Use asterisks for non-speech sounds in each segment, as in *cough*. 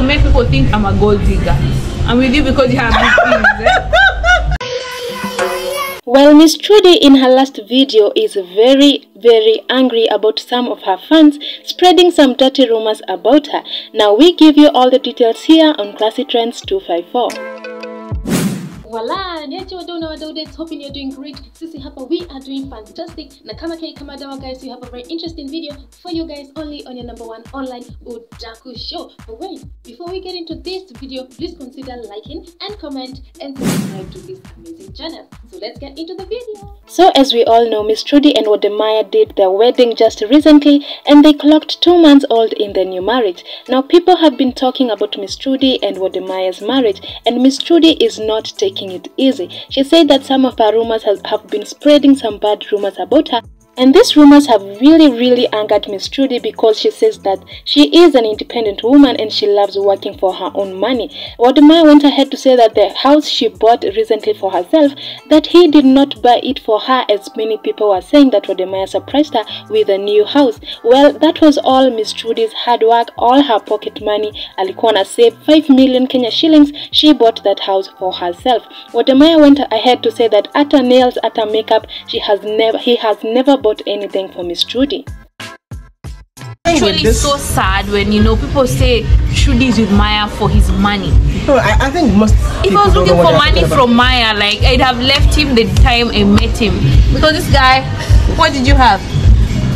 you make people think I'm a gold digger. I'm with you because you have big things. Eh? Well, Miss Trudy in her last video is very, very angry about some of her fans spreading some dirty rumors about her. Now we give you all the details here on Classy Trends 254. Voila, niache wadau wadaudates, hoping you're doing great. Sisi hapa we are doing fantastic. Na kama kai kama dawa guys, we have a very interesting video for you guys only on your number one online Udaku show. But wait, before we get into this video, please consider liking and comment and subscribe to this amazing channel. So let's get into the video. So as we all know, Miss Trudy and Wode Maya did their wedding just recently and they clocked two months old in their new marriage. Now people have been talking about Miss Trudy and Wode Maya's marriage and Miss Trudy is not taking it easy. She said that some of her rumors has, have been spreading some bad rumors about her and these rumors have really, really angered Miss Trudy because she says that she is an independent woman and she loves working for her own money. Wode Maya went ahead to say that the house she bought recently for herself, that he did not buy it for her as many people were saying that Wode Maya surprised her with a new house. Well, that was all Miss Trudy's hard work, all her pocket money. Alikuwa na save 5 million Kenya shillings. She bought that house for herself. Wode Maya went ahead to say that at her nails, at her makeup, she has never, he has never bought anything for Miss Trudy. Actually, this- so sad when you know people say Trudy's with Maya for his money. No, I, I think most If I was looking for money from Maya, like I'd have left him the time I met him. Because this guy, what did you have?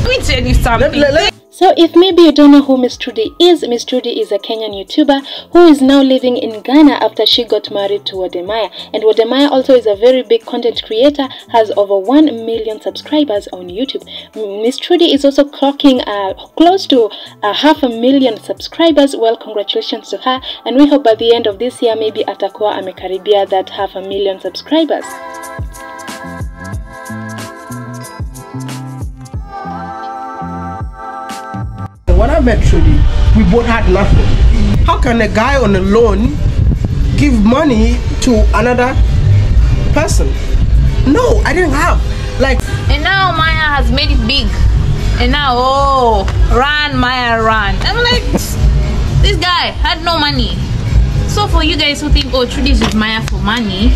Let me tell you something. Let- let- So if maybe you don't know who Miss Trudy is, Miss Trudy is a Kenyan YouTuber who is now living in Ghana after she got married to Wode Maya. And Wode Maya also is a very big content creator, has over 1 million subscribers on YouTube. Miss Trudy is also clocking uh, close to uh, half a million subscribers. Well, congratulations to her. And we hope by the end of this year, maybe atakuwa amekaribia that half a million subscribers. Trudy, we both had nothing. How can a guy on a loan give money to another person? No, I didn't have. Like, And now Maya has made it big. And now, oh, run, Maya, run. I'm like, *laughs* this guy had no money. So for you guys who think, oh, Trudy's with Maya for money,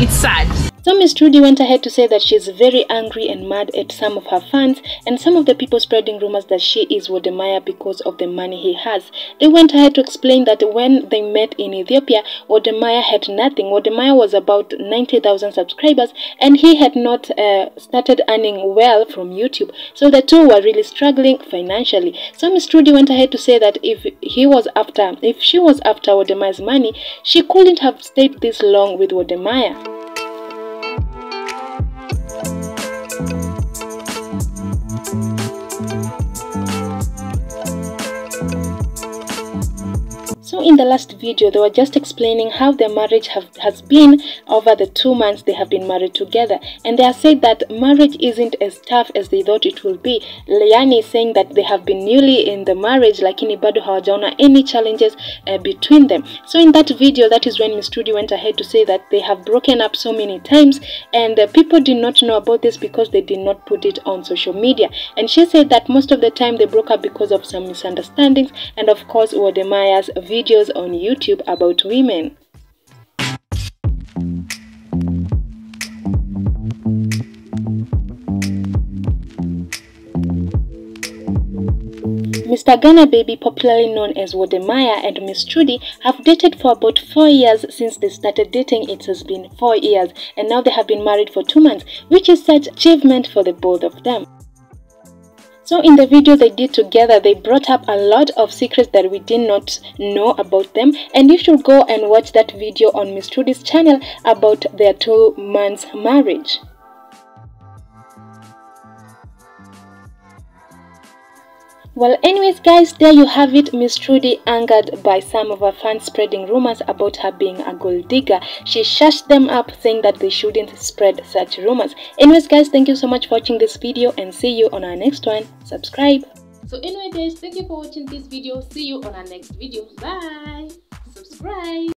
it's sad. So Miss Trudy went ahead to say that she's very angry and mad at some of her fans and some of the people spreading rumors that she is Wode Maya because of the money he has. They went ahead to explain that when they met in Ethiopia, Wode Maya had nothing. Wode Maya was about 90,000 subscribers and he had not uh, started earning well from YouTube. So the two were really struggling financially. So Miss Trudy went ahead to say that if he was after, if she was after Wode Maya's money, she couldn't have stayed this long with Wode Maya. In the last video, they were just explaining how their marriage have, has been over the two months they have been married together. And they have said that marriage isn't as tough as they thought it will be. Liani is saying that they have been newly in the marriage, like lakini bado hawajaona any challenges uh, between them. So in that video, that is when Miss Trudy went ahead to say that they have broken up so many times and people did not know about this because they did not put it on social media. And she said that most of the time they broke up because of some misunderstandings and of course Wode Maya's videos on YouTube about women. Mr. Ghana Baby, popularly known as Wode Maya, and Miss Trudy have dated for about four years since they started dating. It has been four years, and now they have been married for two months, which is such achievement for the both of them. So in the video they did together, they brought up a lot of secrets that we did not know about them. And you should go and watch that video on Miss Trudy's channel about their two months marriage. Well, anyways, guys, there you have it. Miss Trudy, angered by some of her fans spreading rumors about her being a gold digger, she shushed them up, saying that they shouldn't spread such rumors. Anyways, guys, thank you so much for watching this video and see you on our next one. Subscribe. So anyway guys, thank you for watching this video. See you on our next video. Bye. Subscribe.